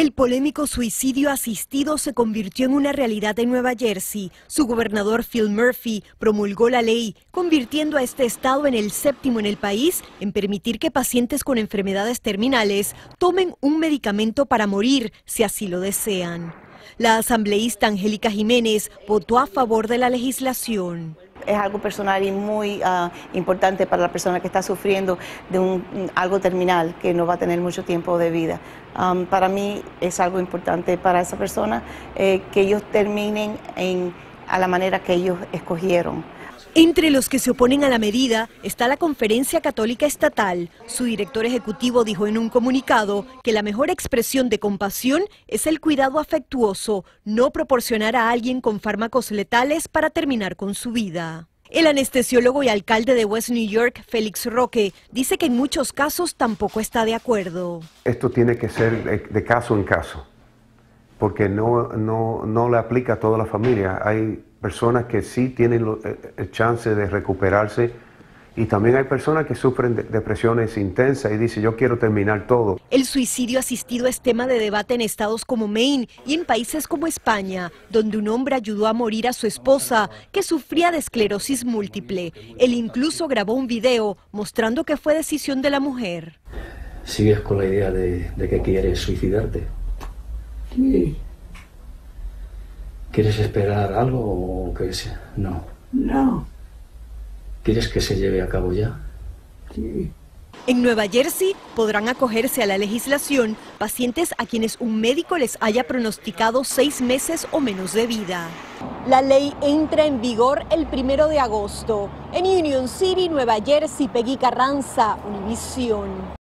El polémico suicidio asistido se convirtió en una realidad en Nueva Jersey. Su gobernador Phil Murphy promulgó la ley, convirtiendo a este estado en el séptimo en el país en permitir que pacientes con enfermedades terminales tomen un medicamento para morir si así lo desean. La asambleísta Angélica Jiménez votó a favor de la legislación es algo personal y muy uh, importante para la persona que está sufriendo de un, algo terminal, que no va a tener mucho tiempo de vida. Para mí es algo importante para esa persona eh, que ellos terminen en, a la manera que ellos escogieron. Entre los que se oponen a la medida está la Conferencia Católica Estatal. Su director ejecutivo dijo en un comunicado que la mejor expresión de compasión es el cuidado afectuoso, no proporcionar a alguien con fármacos letales para terminar con su vida. El anestesiólogo y alcalde de West New York, Félix Roque, dice que en muchos casos tampoco está de acuerdo. Esto tiene que ser de caso en caso, porque no, no, no le aplica a toda la familia. Hay personas que sí tienen eh, el chance de recuperarse y también hay personas que sufren depresiones intensas y dicen yo quiero terminar todo. El suicidio asistido es tema de debate en estados como Maine y en países como España, donde un hombre ayudó a morir a su esposa que sufría de esclerosis múltiple. Él incluso grabó un video mostrando que fue decisión de la mujer. ¿Sigues con la idea de, de que quieres suicidarte? Sí. ¿Quieres esperar algo o que sea? No. No. ¿Quieres que se lleve a cabo ya? Sí. En Nueva Jersey podrán acogerse a la legislación pacientes a quienes un médico les haya pronosticado seis meses o menos de vida. La ley entra en vigor el primero de agosto. En Union City, Nueva Jersey, Peggy Carranza, Univision.